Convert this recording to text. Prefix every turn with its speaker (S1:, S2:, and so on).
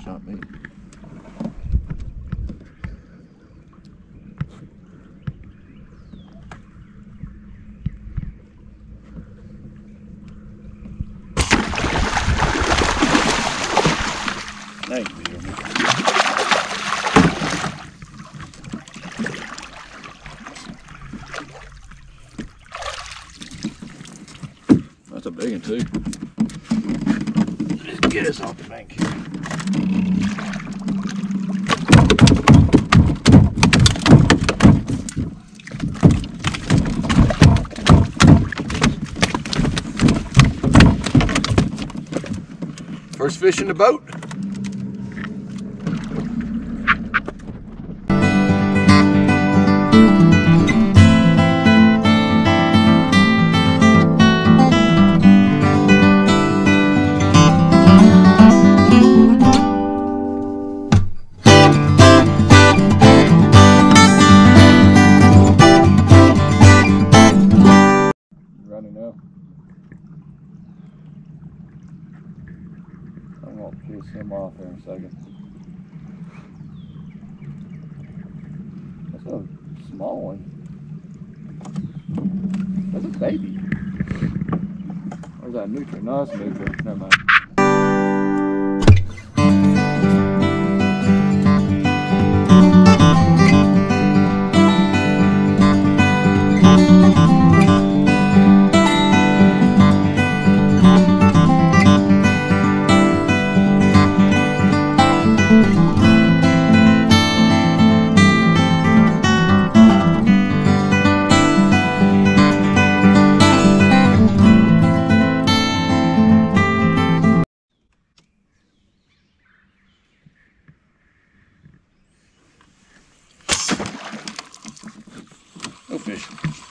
S1: fish, not me. Thank you, Jeremy. That's a big one too. Just get us off the bank here. First fish in the boat. Gonna piss him off here in a second. That's a small one. That's a baby. Or is that a nutrient? No, that's a nutrient. Never mind. Eu fecho.